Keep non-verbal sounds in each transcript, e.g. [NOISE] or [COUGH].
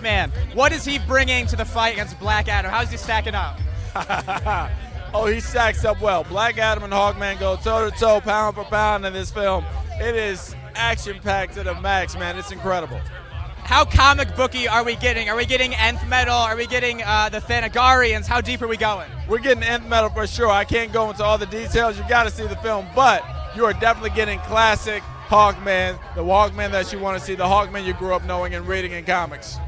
Hawkman. What is he bringing to the fight against Black Adam? How's he stacking up? [LAUGHS] oh, he stacks up well. Black Adam and Hawkman go toe to toe, pound for pound in this film. It is action packed to the max, man. It's incredible. How comic booky are we getting? Are we getting Nth Metal? Are we getting uh, the Thanagarians? How deep are we going? We're getting Nth Metal for sure. I can't go into all the details. You got to see the film, but you are definitely getting classic Hawkman, the Hawkman that you want to see, the Hawkman you grew up knowing and reading in comics.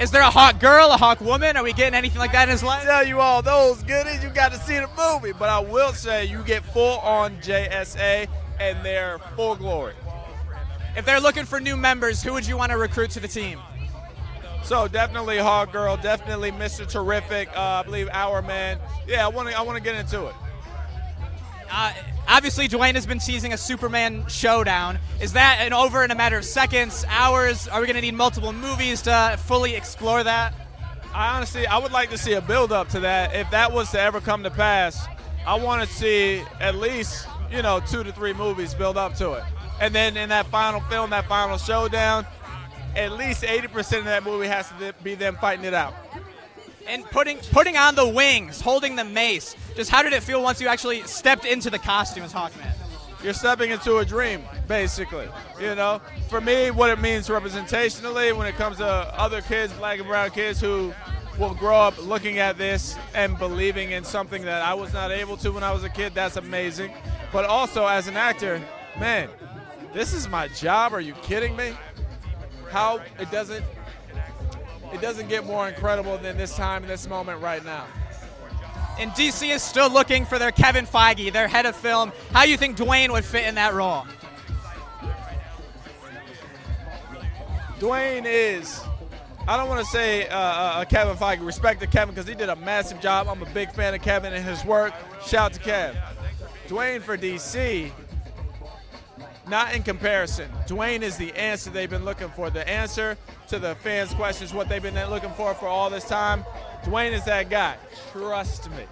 Is there a hawk girl, a hawk woman? Are we getting anything like that in his life? Tell you all those goodies, you got to see the movie. But I will say, you get full on JSA and their full glory. If they're looking for new members, who would you want to recruit to the team? So definitely Hawk Girl, definitely Mr. Terrific. Uh, I believe Hourman. Yeah, I want to. I want to get into it. Uh, obviously, Dwayne has been teasing a Superman showdown. Is that an over in a matter of seconds, hours? Are we going to need multiple movies to fully explore that? I honestly, I would like to see a build up to that. If that was to ever come to pass, I want to see at least you know two to three movies build up to it. And then in that final film, that final showdown, at least 80% of that movie has to be them fighting it out. And putting putting on the wings, holding the mace. Just how did it feel once you actually stepped into the costume as Hawkman? You're stepping into a dream, basically. You know, for me, what it means representationally when it comes to other kids, black and brown kids who will grow up looking at this and believing in something that I was not able to when I was a kid, that's amazing. But also as an actor, man, this is my job. Are you kidding me? How it doesn't it doesn't get more incredible than this time in this moment right now. And DC is still looking for their Kevin Feige, their head of film. How do you think Dwayne would fit in that role? Dwayne is, I don't want to say uh, uh, Kevin Feige, respect to Kevin because he did a massive job. I'm a big fan of Kevin and his work. Shout to Kev. Dwayne for DC not in comparison. Dwayne is the answer they've been looking for. The answer to the fans' questions, what they've been looking for for all this time. Dwayne is that guy. Trust me.